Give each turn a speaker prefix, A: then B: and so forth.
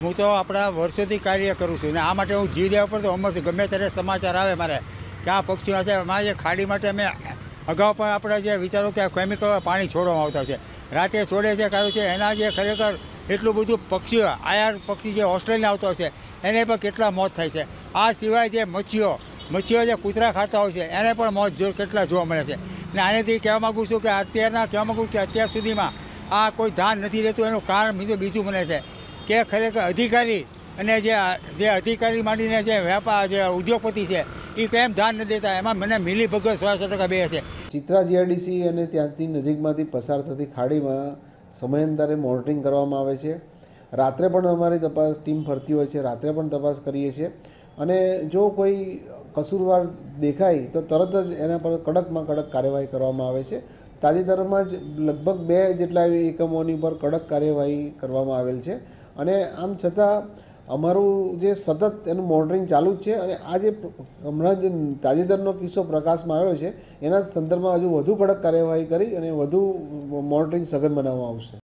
A: હું તો આપણા વર્ષોથી કાર્ય કરું છું ને આ માટે હું જી ઉપર પર તો અમર ગમે ત્યારે સમાચાર આવે મારે કે આ પક્ષીઓ છે અમારે જે ખાડી માટે અમે અગાઉ પણ આપણે જે વિચારો કે કેમિકલ પાણી છોડવામાં આવતા છે. રાતે છોડે છે કારણ છે, એના જે ખરેખર એટલું બધું પક્ષીઓ, આયાર પક્ષી જે ઓસ્ટ્રેલિયા આવતો છે, એને પણ કેટલા મોત થાય છે. આ સિવાય જે મચ્છીઓ મચ્છીઓ જે કૂતરા ખાતા હોય છે, એને પણ મોત જો કેટલા જોવા મળે છે. ને આનેથી કહેવા માગું છું કે અત્યારના, કહેવા માગું કે અત્યાર સુધીમાં આ કોઈ ધ્યાન નથી રહેતું, એનું કારણ બીજું બીજું મને છે. કે ખરેખર અધિકારી અને જે જે અધિકારી માંડીને જે વેપાર જે ઉદ્યોગપતિ છે એ કેમ ધ્યાન નથી દેતા? એમાં મને મિલી ભગત સો સો ટકા બે છે
B: ચિત્રા જીઆરડીસી અને ત્યાંથી નજીકમાંથી પસાર થતી ખાડીમાં સમયાંતરે મોનિટરિંગ કરવામાં આવે છે. રાત્રે પણ અમારી તપાસ ટીમ ફરતી હોય છે, રાત્રે પણ તપાસ કરીએ છીએ. અને જો કોઈ કસૂરવાર દેખાય, તો તરત જ એના પર કડકમાં કડક કાર્યવાહી કરવામાં આવે છે. તાજેતરમાં જ લગભગ બે જેટલા એકમોની પર કડક કાર્યવાહી કરવામાં આવેલ છે. અને આમ છતાં અમારું જે સતત એનું મોનિટરિંગ ચાલુ જ છે અને આ જે હમણાં જ તાજેતરનો કિસ્સો પ્રકાશમાં આવ્યો છે, એના સંદર્ભમાં હજુ વધુ કડક કાર્યવાહી કરી અને વધુ મોનિટરિંગ સઘન બનાવવામાં આવશે.